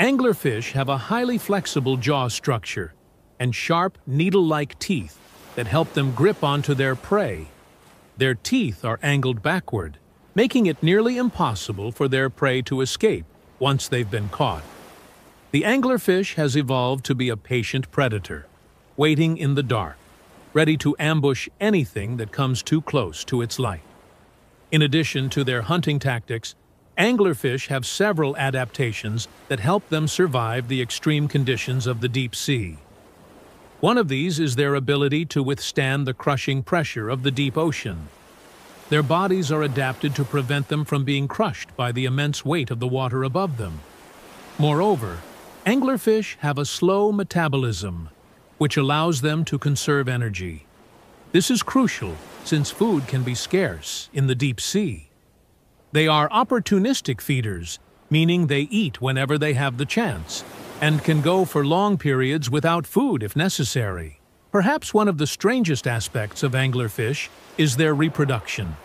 Anglerfish have a highly flexible jaw structure and sharp, needle-like teeth that help them grip onto their prey. Their teeth are angled backward, making it nearly impossible for their prey to escape once they've been caught. The anglerfish has evolved to be a patient predator, waiting in the dark, ready to ambush anything that comes too close to its light. In addition to their hunting tactics, anglerfish have several adaptations that help them survive the extreme conditions of the deep sea. One of these is their ability to withstand the crushing pressure of the deep ocean. Their bodies are adapted to prevent them from being crushed by the immense weight of the water above them. Moreover, anglerfish have a slow metabolism, which allows them to conserve energy. This is crucial since food can be scarce in the deep sea. They are opportunistic feeders, meaning they eat whenever they have the chance, and can go for long periods without food if necessary. Perhaps one of the strangest aspects of anglerfish is their reproduction.